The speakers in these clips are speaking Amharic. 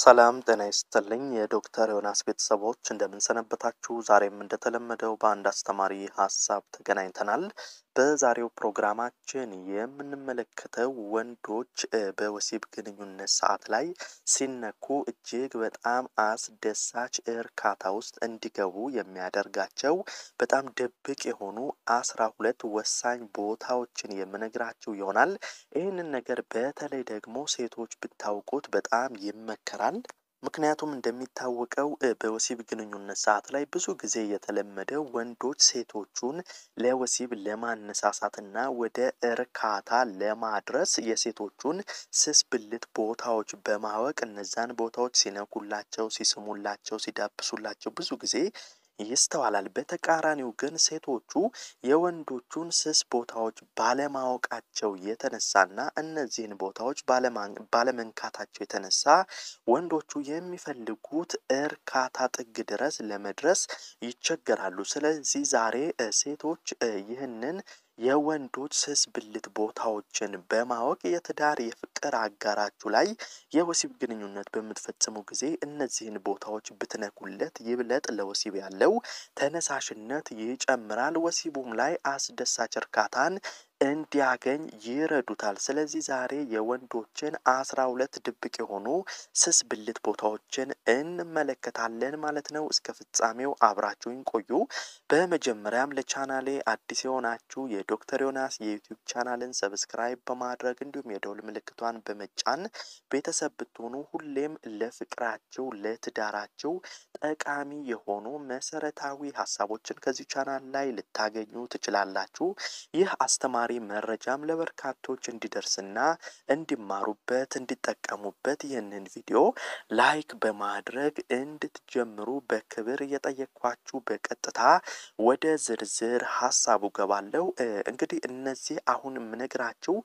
ሰላም ጤና ይስጥልኝ የዶክተር ዮናስ ቤተሰቦች እንደምንሰነበታችሁ። ዛሬም እንደተለመደው በአንድ አስተማሪ ሀሳብ ተገናኝተናል። በዛሬው ፕሮግራማችን የምንመለከተው ወንዶች በወሲብ ግንኙነት ሰዓት ላይ ሲነኩ እጅግ በጣም አስደሳች እርካታ ውስጥ እንዲገቡ የሚያደርጋቸው በጣም ድብቅ የሆኑ አስራ ሁለት ወሳኝ ቦታዎችን የምነግራችሁ ይሆናል። ይህንን ነገር በተለይ ደግሞ ሴቶች ብታውቁት በጣም ይመከራል። ምክንያቱም እንደሚታወቀው በወሲብ ግንኙነት ሰዓት ላይ ብዙ ጊዜ የተለመደው ወንዶች ሴቶቹን ለወሲብ ለማነሳሳትና ወደ እርካታ ለማድረስ የሴቶቹን ስስ ብልት ቦታዎች በማወቅ እነዛን ቦታዎች ሲነኩላቸው፣ ሲስሙላቸው፣ ሲዳብሱላቸው ብዙ ጊዜ ይስተዋላል። በተቃራኒው ግን ሴቶቹ የወንዶቹን ስስ ቦታዎች ባለማወቃቸው የተነሳና እነዚህን ቦታዎች ባለመንካታቸው የተነሳ ወንዶቹ የሚፈልጉት እርካታ ጥግ ድረስ ለመድረስ ይቸገራሉ። ስለዚህ ዛሬ ሴቶች ይህንን የወንዶች ስስ ብልት ቦታዎችን በማወቅ የትዳር የፍቅር አጋራችሁ ላይ የወሲብ ግንኙነት በምትፈጽሙ ጊዜ እነዚህን ቦታዎች ብትነኩለት ይብለጥ ለወሲብ ያለው ተነሳሽነት ይጨምራል። ወሲቡም ላይ አስደሳች እርካታን እንዲያገኝ ይረዱታል። ስለዚህ ዛሬ የወንዶችን አስራ ሁለት ድብቅ የሆኑ ስስ ብልት ቦታዎችን እንመለከታለን ማለት ነው። እስከ ፍጻሜው አብራችሁኝ ቆዩ። በመጀመሪያም ለቻናሌ አዲስ የሆናችሁ የዶክተር ዮናስ የዩቲዩብ ቻናልን subscribe በማድረግ እንዲሁም የደውል ምልክቷን በመጫን ቤተሰብ ብትሆኑ ሁሌም ለፍቅራቸው ለትዳራቸው ጠቃሚ የሆኑ መሰረታዊ ሀሳቦችን ከዚህ ቻናል ላይ ልታገኙ ትችላላችሁ። ይህ አስተማሪ መረጃም ለበርካቶች እንዲደርስና እንዲማሩበት እንዲጠቀሙበት ይህንን ቪዲዮ like በማድረግ እንድትጀምሩ በክብር እየጠየኳችሁ በቀጥታ ወደ ዝርዝር ሀሳቡ ገባለው። እንግዲህ እነዚህ አሁን የምነግራችሁ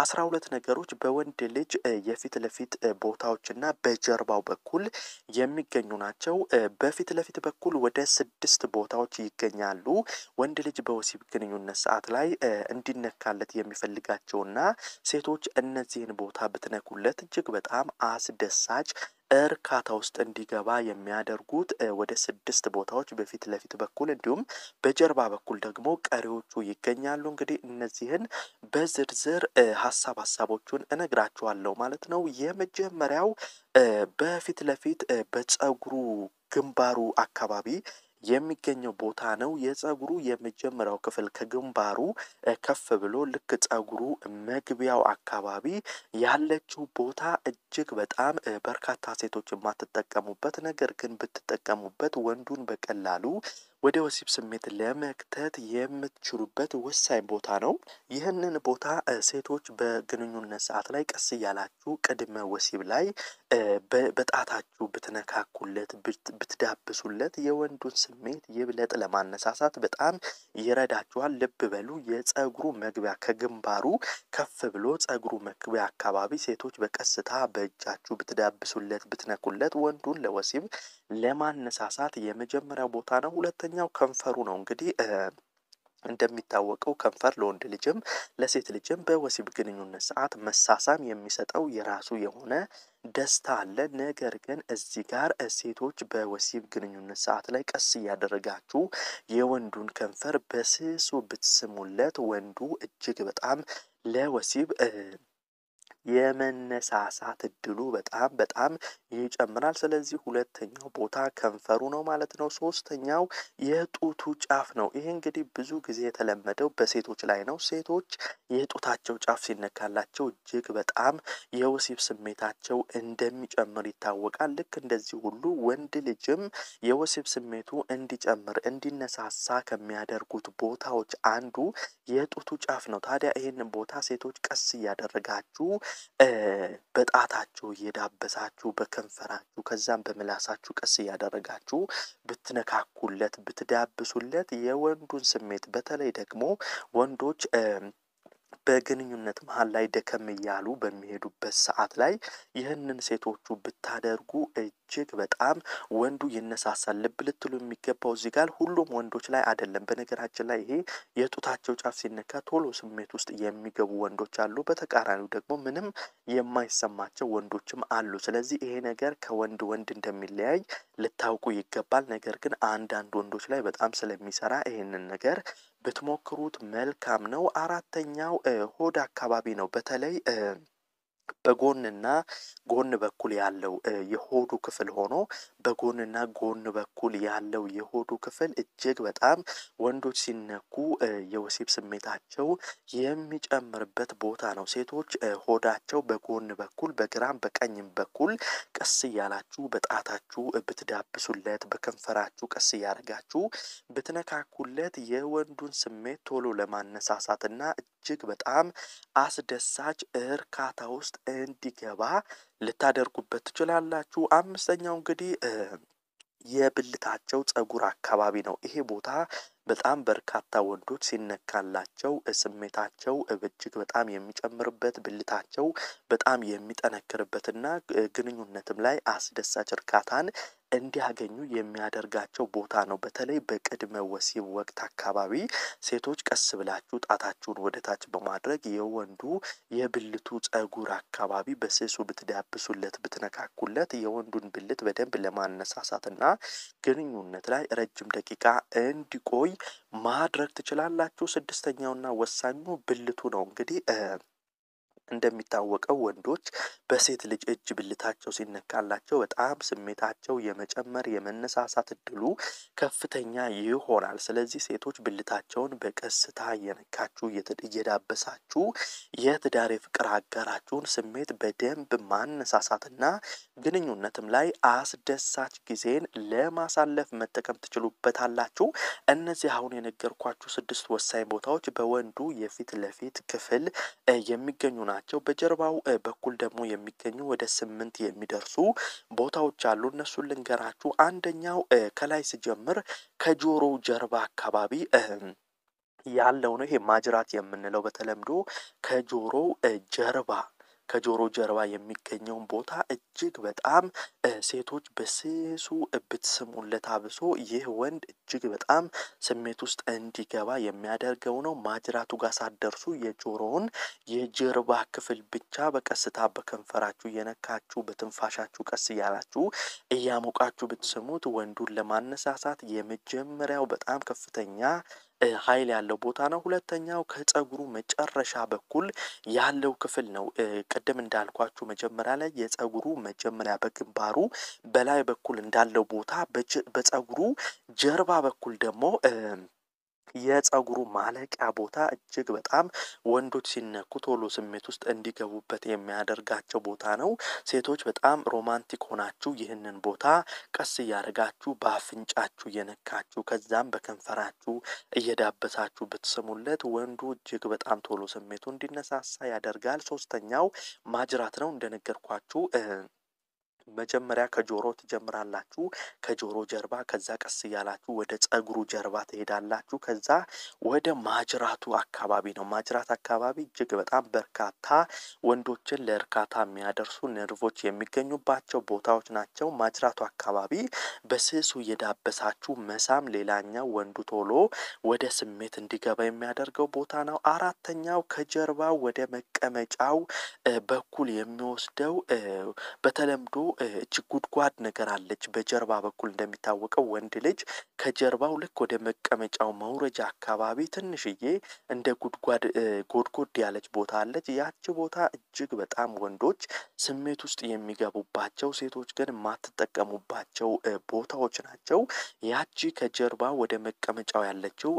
አስራ ሁለት ነገሮች በወንድ ልጅ የፊት ለፊት ቦታዎችና በጀርባው በኩል የሚገኙ ናቸው። በፊት ለፊት በኩል ወደ ስድስት ቦታዎች ይገኛሉ። ወንድ ልጅ በወሲብ ግንኙነት ሰዓት ላይ እንዲነካለት የሚፈልጋቸውና ሴቶች እነዚህን ቦታ ብትነኩለት እጅግ በጣም አስደሳች እርካታ ውስጥ እንዲገባ የሚያደርጉት ወደ ስድስት ቦታዎች በፊት ለፊት በኩል እንዲሁም በጀርባ በኩል ደግሞ ቀሪዎቹ ይገኛሉ። እንግዲህ እነዚህን በዝርዝር ሀሳብ ሀሳቦቹን እነግራችኋለሁ ማለት ነው። የመጀመሪያው በፊት ለፊት በፀጉሩ ግንባሩ አካባቢ የሚገኘው ቦታ ነው። የፀጉሩ የመጀመሪያው ክፍል ከግንባሩ ከፍ ብሎ ልክ ፀጉሩ መግቢያው አካባቢ ያለችው ቦታ እጅግ በጣም በርካታ ሴቶች የማትጠቀሙበት ነገር ግን ብትጠቀሙበት ወንዱን በቀላሉ ወደ ወሲብ ስሜት ለመክተት የምትችሉበት ወሳኝ ቦታ ነው። ይህንን ቦታ ሴቶች በግንኙነት ሰዓት ላይ ቀስ እያላችሁ ቅድመ ወሲብ ላይ በጣታችሁ ብትነካኩለት፣ ብትዳብሱለት የወንዱን ስሜት ይብለጥ ለማነሳሳት በጣም ይረዳችኋል። ልብ በሉ የፀጉሩ መግቢያ ከግንባሩ ከፍ ብሎ ፀጉሩ መግቢያ አካባቢ ሴቶች በቀስታ በእጃችሁ ብትዳብሱለት፣ ብትነኩለት ወንዱን ለወሲብ ለማነሳሳት የመጀመሪያው ቦታ ነው። ሁለተኛው ከንፈሩ ነው። እንግዲህ እንደሚታወቀው ከንፈር ለወንድ ልጅም ለሴት ልጅም በወሲብ ግንኙነት ሰዓት መሳሳም የሚሰጠው የራሱ የሆነ ደስታ አለ። ነገር ግን እዚህ ጋር ሴቶች በወሲብ ግንኙነት ሰዓት ላይ ቀስ እያደረጋችሁ የወንዱን ከንፈር በስሱ ብትስሙለት ወንዱ እጅግ በጣም ለወሲብ የመነሳሳት እድሉ በጣም በጣም ይጨምራል። ስለዚህ ሁለተኛው ቦታ ከንፈሩ ነው ማለት ነው። ሶስተኛው የጡቱ ጫፍ ነው። ይሄ እንግዲህ ብዙ ጊዜ የተለመደው በሴቶች ላይ ነው። ሴቶች የጡታቸው ጫፍ ሲነካላቸው እጅግ በጣም የወሲብ ስሜታቸው እንደሚጨምር ይታወቃል። ልክ እንደዚህ ሁሉ ወንድ ልጅም የወሲብ ስሜቱ እንዲጨምር እንዲነሳሳ ከሚያደርጉት ቦታዎች አንዱ የጡቱ ጫፍ ነው። ታዲያ ይህንን ቦታ ሴቶች ቀስ እያደረጋችሁ በጣታችሁ እየዳበሳችሁ በከንፈራችሁ ከዛም በምላሳችሁ ቀስ እያደረጋችሁ ብትነካኩለት ብትዳብሱለት የወንዱን ስሜት በተለይ ደግሞ ወንዶች በግንኙነት መሃል ላይ ደከም እያሉ በሚሄዱበት ሰዓት ላይ ይህንን ሴቶቹ ብታደርጉ እጅግ በጣም ወንዱ ይነሳሳል። ልብ ልትሉ የሚገባው እዚህ ጋር ሁሉም ወንዶች ላይ አይደለም። በነገራችን ላይ ይሄ የጡታቸው ጫፍ ሲነካ ቶሎ ስሜት ውስጥ የሚገቡ ወንዶች አሉ። በተቃራኒው ደግሞ ምንም የማይሰማቸው ወንዶችም አሉ። ስለዚህ ይሄ ነገር ከወንድ ወንድ እንደሚለያይ ልታውቁ ይገባል። ነገር ግን አንዳንድ ወንዶች ላይ በጣም ስለሚሰራ ይሄንን ነገር ብትሞክሩት መልካም ነው። አራተኛው ሆድ አካባቢ ነው። በተለይ በጎንና ጎን በኩል ያለው የሆዱ ክፍል ሆኖ በጎንና ጎን በኩል ያለው የሆዱ ክፍል እጅግ በጣም ወንዶች ሲነኩ የወሲብ ስሜታቸው የሚጨምርበት ቦታ ነው። ሴቶች ሆዳቸው በጎን በኩል በግራም በቀኝም በኩል ቀስ እያላችሁ በጣታችሁ ብትዳብሱለት፣ በከንፈራችሁ ቀስ እያደረጋችሁ ብትነካኩለት የወንዱን ስሜት ቶሎ ለማነሳሳትና እጅግ በጣም አስደሳች እርካታ ውስጥ እንዲገባ ልታደርጉበት ትችላላችሁ። አምስተኛው እንግዲህ የብልታቸው ፀጉር አካባቢ ነው። ይሄ ቦታ በጣም በርካታ ወንዶች ሲነካላቸው ስሜታቸው እጅግ በጣም የሚጨምርበት ብልታቸው በጣም የሚጠነክርበትና ግንኙነትም ላይ አስደሳች እርካታን እንዲያገኙ የሚያደርጋቸው ቦታ ነው። በተለይ በቅድመ ወሲብ ወቅት አካባቢ ሴቶች ቀስ ብላችሁ ጣታችሁን ወደ ታች በማድረግ የወንዱ የብልቱ ፀጉር አካባቢ በስሱ ብትዳብሱለት፣ ብትነካኩለት የወንዱን ብልት በደንብ ለማነሳሳትና ግንኙነት ላይ ረጅም ደቂቃ እንዲቆይ ማድረግ ትችላላችሁ። ስድስተኛውና ወሳኙ ብልቱ ነው። እንግዲህ እንደሚታወቀው ወንዶች በሴት ልጅ እጅ ብልታቸው ሲነካላቸው በጣም ስሜታቸው የመጨመር የመነሳሳት እድሉ ከፍተኛ ይሆናል። ስለዚህ ሴቶች ብልታቸውን በቀስታ እየነካችሁ እየዳበሳችሁ የትዳር የፍቅር አጋራችሁን ስሜት በደንብ ማነሳሳትና ግንኙነትም ላይ አስደሳች ጊዜን ለማሳለፍ መጠቀም ትችሉበታላችሁ። እነዚህ አሁን የነገርኳችሁ ስድስት ወሳኝ ቦታዎች በወንዱ የፊት ለፊት ክፍል የሚገኙ ናቸው። በጀርባው በኩል ደግሞ የሚገኙ ወደ ስምንት የሚደርሱ ቦታዎች አሉ። እነሱን ልንገራችሁ። አንደኛው ከላይ ስጀምር ከጆሮው ጀርባ አካባቢ ያለው ነው። ይሄ ማጅራት የምንለው በተለምዶ ከጆሮው ጀርባ ከጆሮ ጀርባ የሚገኘውን ቦታ እጅግ በጣም ሴቶች በስሱ ብትስሙለት አብሶ ይህ ወንድ እጅግ በጣም ስሜት ውስጥ እንዲገባ የሚያደርገው ነው። ማጅራቱ ጋር ሳትደርሱ የጆሮውን የጀርባ ክፍል ብቻ በቀስታ በከንፈራችሁ እየነካችሁ በትንፋሻችሁ ቀስ እያላችሁ እያሞቃችሁ ብትስሙት ወንዱን ለማነሳሳት የመጀመሪያው በጣም ከፍተኛ ኃይል ያለው ቦታ ነው። ሁለተኛው ከፀጉሩ መጨረሻ በኩል ያለው ክፍል ነው። ቅድም እንዳልኳችሁ መጀመሪያ ላይ የፀጉሩ መጀመሪያ በግንባሩ በላይ በኩል እንዳለው ቦታ በፀጉሩ ጀርባ በኩል ደግሞ የፀጉሩ ማለቂያ ቦታ እጅግ በጣም ወንዶች ሲነኩ ቶሎ ስሜት ውስጥ እንዲገቡበት የሚያደርጋቸው ቦታ ነው። ሴቶች በጣም ሮማንቲክ ሆናችሁ ይህንን ቦታ ቀስ እያደረጋችሁ በአፍንጫችሁ እየነካችሁ ከዛም በከንፈራችሁ እየዳበሳችሁ ብትስሙለት ወንዱ እጅግ በጣም ቶሎ ስሜቱ እንዲነሳሳ ያደርጋል። ሶስተኛው ማጅራት ነው። እንደነገርኳችሁ መጀመሪያ ከጆሮ ትጀምራላችሁ። ከጆሮ ጀርባ ከዛ ቀስ እያላችሁ ወደ ፀጉሩ ጀርባ ትሄዳላችሁ። ከዛ ወደ ማጅራቱ አካባቢ ነው። ማጅራት አካባቢ እጅግ በጣም በርካታ ወንዶችን ለእርካታ የሚያደርሱ ነርቮች የሚገኙባቸው ቦታዎች ናቸው። ማጅራቱ አካባቢ በስሱ እየዳበሳችሁ መሳም ሌላኛው ወንዱ ቶሎ ወደ ስሜት እንዲገባ የሚያደርገው ቦታ ነው። አራተኛው ከጀርባ ወደ መቀመጫው በኩል የሚወስደው በተለምዶ እች ጉድጓድ ነገር አለች። በጀርባ በኩል እንደሚታወቀው ወንድ ልጅ ከጀርባው ልክ ወደ መቀመጫው መውረጃ አካባቢ ትንሽዬ እንደ ጉድጓድ ጎድጎድ ያለች ቦታ አለች። ያቺ ቦታ እጅግ በጣም ወንዶች ስሜት ውስጥ የሚገቡባቸው ሴቶች ግን የማትጠቀሙባቸው ቦታዎች ናቸው። ያቺ ከጀርባ ወደ መቀመጫው ያለችው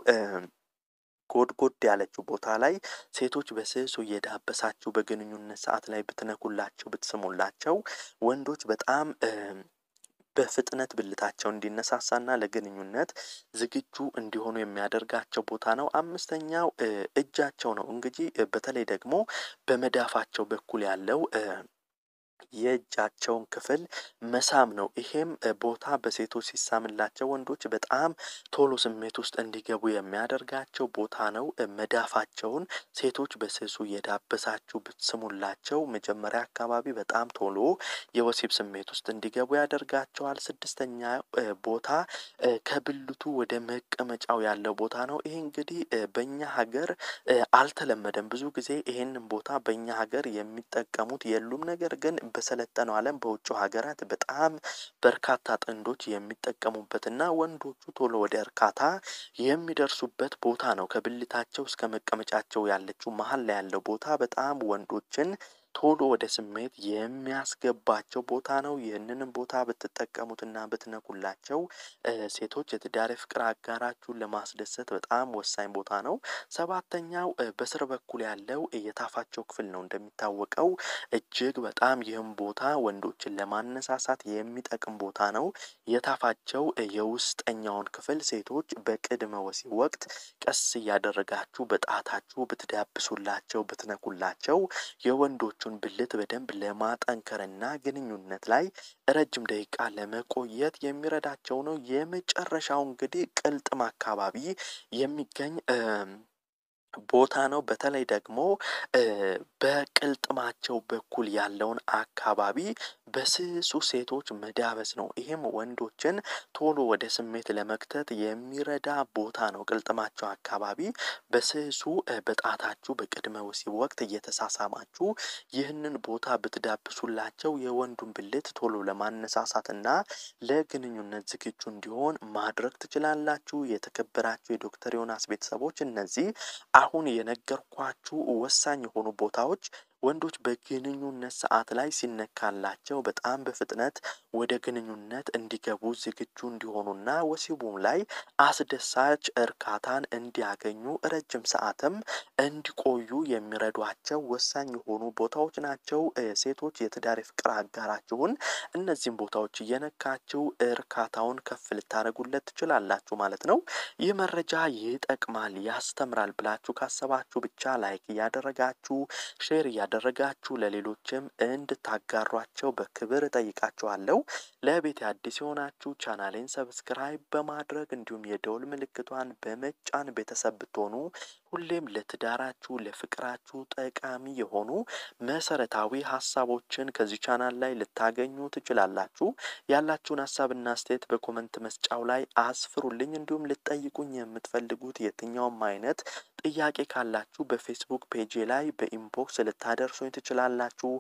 ጎድጎድ ያለችው ቦታ ላይ ሴቶች በስሱ እየዳበሳችሁ በግንኙነት ሰዓት ላይ ብትነኩላቸው ብትስሙላቸው ወንዶች በጣም በፍጥነት ብልታቸው እንዲነሳሳና ለግንኙነት ዝግጁ እንዲሆኑ የሚያደርጋቸው ቦታ ነው። አምስተኛው እጃቸው ነው። እንግዲህ በተለይ ደግሞ በመዳፋቸው በኩል ያለው የእጃቸውን ክፍል መሳም ነው። ይሄም ቦታ በሴቶች ሲሳምላቸው ወንዶች በጣም ቶሎ ስሜት ውስጥ እንዲገቡ የሚያደርጋቸው ቦታ ነው። መዳፋቸውን ሴቶች በስሱ እየዳበሳችሁ ብትስሙላቸው መጀመሪያ አካባቢ በጣም ቶሎ የወሲብ ስሜት ውስጥ እንዲገቡ ያደርጋቸዋል። ስድስተኛ ቦታ ከብልቱ ወደ መቀመጫው ያለው ቦታ ነው። ይሄ እንግዲህ በእኛ ሀገር አልተለመደም። ብዙ ጊዜ ይሄንን ቦታ በእኛ ሀገር የሚጠቀሙት የሉም። ነገር ግን በሰለጠነው ዓለም በውጭው ሀገራት በጣም በርካታ ጥንዶች የሚጠቀሙበትና ወንዶቹ ቶሎ ወደ እርካታ የሚደርሱበት ቦታ ነው። ከብልታቸው እስከ መቀመጫቸው ያለችው መሀል ላይ ያለው ቦታ በጣም ወንዶችን ቶሎ ወደ ስሜት የሚያስገባቸው ቦታ ነው። ይህንንም ቦታ ብትጠቀሙትና ብትነኩላቸው ሴቶች የትዳር ፍቅር አጋራችሁን ለማስደሰት በጣም ወሳኝ ቦታ ነው። ሰባተኛው በስር በኩል ያለው የታፋቸው ክፍል ነው። እንደሚታወቀው እጅግ በጣም ይህም ቦታ ወንዶችን ለማነሳሳት የሚጠቅም ቦታ ነው። የታፋቸው የውስጠኛውን ክፍል ሴቶች በቅድመ ወሲብ ወቅት ቀስ እያደረጋችሁ በጣታችሁ ብትዳብሱላቸው ብትነኩላቸው የወንዶቹን ብልት በደንብ ለማጠንከርና ግንኙነት ላይ ረጅም ደቂቃ ለመቆየት የሚረዳቸው ነው። የመጨረሻው እንግዲህ ቅልጥም አካባቢ የሚገኝ ቦታ ነው። በተለይ ደግሞ በቅልጥማቸው በኩል ያለውን አካባቢ በስሱ ሴቶች መዳበስ ነው። ይሄም ወንዶችን ቶሎ ወደ ስሜት ለመክተት የሚረዳ ቦታ ነው። ቅልጥማቸው አካባቢ በስሱ በጣታችሁ በቅድመ ወሲብ ወቅት እየተሳሳማችሁ ይህንን ቦታ ብትዳብሱላቸው የወንዱን ብልት ቶሎ ለማነሳሳትና ለግንኙነት ዝግጁ እንዲሆን ማድረግ ትችላላችሁ። የተከበራችሁ የዶክተር ዮናስ ቤተሰቦች እነዚህ አሁን የነገርኳችሁ ወሳኝ የሆኑ ቦታዎች ወንዶች በግንኙነት ሰዓት ላይ ሲነካላቸው በጣም በፍጥነት ወደ ግንኙነት እንዲገቡ ዝግጁ እንዲሆኑና ወሲቡም ላይ አስደሳች እርካታን እንዲያገኙ ረጅም ሰዓትም እንዲቆዩ የሚረዷቸው ወሳኝ የሆኑ ቦታዎች ናቸው። ሴቶች የትዳር ፍቅር አጋራችሁን እነዚህም ቦታዎች እየነካችሁ እርካታውን ከፍ ልታደርጉለት ትችላላችሁ ማለት ነው። ይህ መረጃ ይጠቅማል፣ ያስተምራል ብላችሁ ካሰባችሁ ብቻ like እያደረጋችሁ share እያደረጋችሁ ለሌሎችም እንድታጋሯቸው በክብር እጠይቃችኋለሁ። ለቤት አዲስ የሆናችሁ ቻናሌን subscribe በማድረግ እንዲሁም የደውል ምልክቷን በመጫን ቤተሰብ ብትሆኑ ሁሌም ለትዳራችሁ ለፍቅራችሁ ጠቃሚ የሆኑ መሰረታዊ ሀሳቦችን ከዚህ ቻናል ላይ ልታገኙ ትችላላችሁ። ያላችሁን ሀሳብና አስተያየት በ comment መስጫው ላይ አስፍሩልኝ። እንዲሁም ልትጠይቁኝ የምትፈልጉት የትኛውም አይነት ጥያቄ ካላችሁ በፌስቡክ ፔጄ ላይ በ inbox ልታደርሱኝ ትችላላችሁ።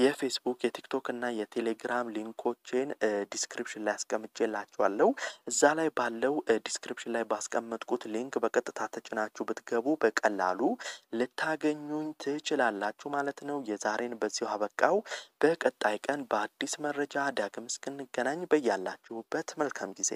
የፌስቡክ የቲክቶክ እና የቴሌግራም link ኦቼን description ላይ አስቀምጬላችኋለሁ። እዛ ላይ ባለው description ላይ ባስቀመጥኩት link በቀጥታ ተጭናችሁ ብትገቡ በቀላሉ ልታገኙኝ ትችላላችሁ ማለት ነው። የዛሬን በዚሁ አበቃው። በቀጣይ ቀን በአዲስ መረጃ ዳግም እስክንገናኝ በያላችሁበት መልካም ጊዜ